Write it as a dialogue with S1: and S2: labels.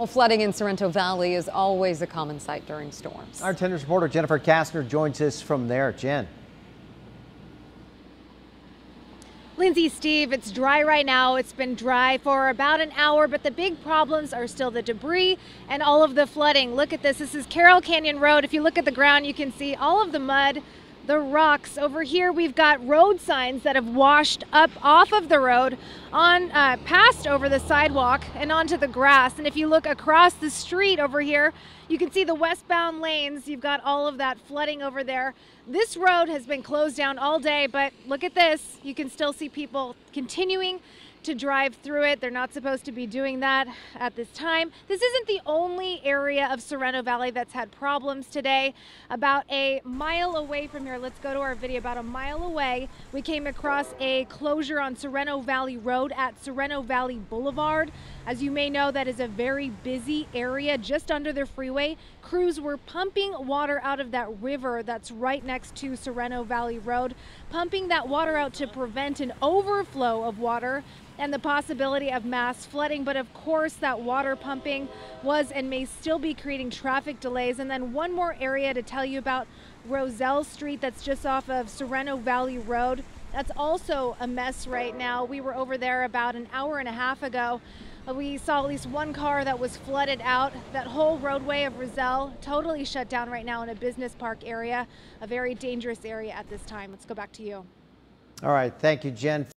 S1: Well, flooding in Sorrento Valley is always a common sight during storms.
S2: Our 10 News reporter Jennifer Kastner joins us from there. Jen.
S3: Lindsay, Steve, it's dry right now. It's been dry for about an hour, but the big problems are still the debris and all of the flooding. Look at this. This is Carroll Canyon Road. If you look at the ground, you can see all of the mud the rocks. Over here, we've got road signs that have washed up off of the road, on uh, past over the sidewalk and onto the grass. And if you look across the street over here, you can see the westbound lanes. You've got all of that flooding over there. This road has been closed down all day, but look at this. You can still see people continuing to drive through it. They're not supposed to be doing that at this time. This isn't the only area of Sorrento Valley that's had problems today. About a mile away from here, let's go to our video. About a mile away, we came across a closure on Sorrento Valley Road at Sorrento Valley Boulevard. As you may know, that is a very busy area just under the freeway. Crews were pumping water out of that river that's right next to Sorrento Valley Road, pumping that water out to prevent an overflow of water and the possibility of mass flooding. But of course, that water pumping was and may still be creating traffic delays. And then one more area to tell you about Roselle Street, that's just off of Sorrento Valley Road. That's also a mess right now. We were over there about an hour and a half ago. Uh, we saw at least one car that was flooded out. That whole roadway of Roselle totally shut down right now in a business park area, a very dangerous area at this time. Let's go back to you.
S2: All right. Thank you, Jen.